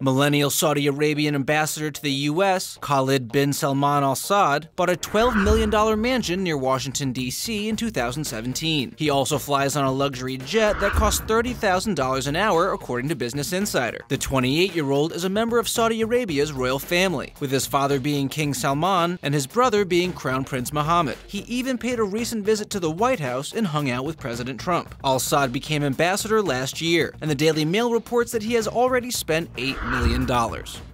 Millennial Saudi Arabian ambassador to the U.S., Khalid bin Salman Al Saud, bought a $12 million mansion near Washington, D.C. in 2017. He also flies on a luxury jet that costs $30,000 an hour, according to Business Insider. The 28 year old is a member of Saudi Arabia's royal family, with his father being King Salman and his brother being Crown Prince Mohammed. He even paid a recent visit to the White House and hung out with President Trump. Al Saud became ambassador last year, and the Daily Mail reports that he has already spent $8 million.